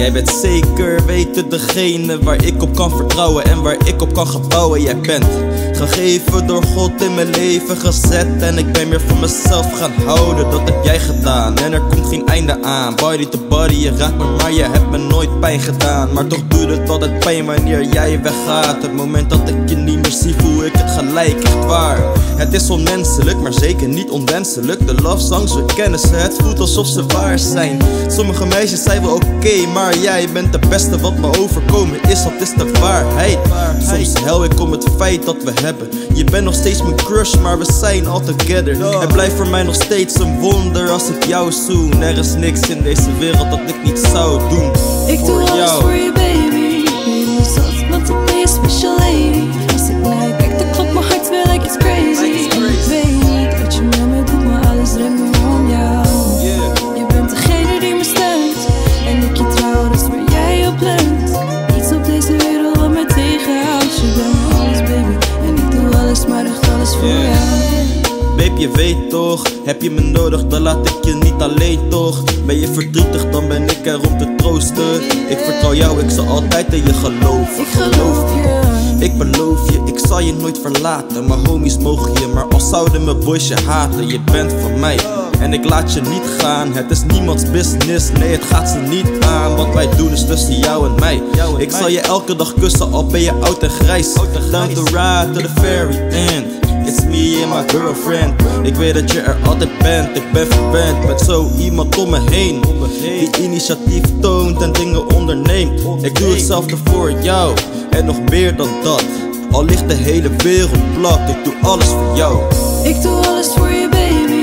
Jij bent zeker weten degene waar ik op kan vertrouwen en waar ik op kan gebouwen. Jij bent gegeven door God in mijn leven gezet en ik ben meer van mezelf gaan houden. Dat heb jij gedaan en er komt geen einde aan. Body to body, je raakt me, maar je hebt me nooit pijn gedaan. Maar toch duurt het altijd pijn wanneer jij weggaat. Het moment dat ik je niet meer zie, voel ik het gelijk, echt waar. Het is onmenselijk, maar zeker niet onwenselijk. De love songs, we kennen ze, het voelt alsof ze waar zijn. Sommige meisjes zijn wel oké, maar jij bent de beste wat me overkomen is, dat is de waarheid. Soms hel ik om het feit dat we. Je bent nog steeds mijn crush, maar we zijn all together. Het blijft voor mij nog steeds een wonder als ik jou zoen. Er is niks in deze wereld dat ik niet zou doen. Ik doe voor alles jou. voor je Baby, je weet toch, heb je me nodig, dan laat ik je niet alleen toch. Ben je verdrietig, dan ben ik er om te troosten. Ik vertrouw jou, ik zal altijd in je geloven. Ik geloof je Ik beloof je, ik zal je nooit verlaten. Mijn homies mogen je, maar al zouden mijn boys je haten, je bent van mij. En ik laat je niet gaan, het is niemands business, nee het gaat ze niet aan Wat wij doen is tussen jou en mij Ik zal je elke dag kussen, al ben je oud en grijs Down to ride to the very end It's me and my girlfriend. Ik weet dat je er altijd bent, ik ben verwend Met zo iemand om me heen. Die initiatief toont en dingen onderneemt. Ik doe hetzelfde voor jou, en nog meer dan dat. Al ligt de hele wereld plat, ik doe alles voor jou. Ik doe alles voor je baby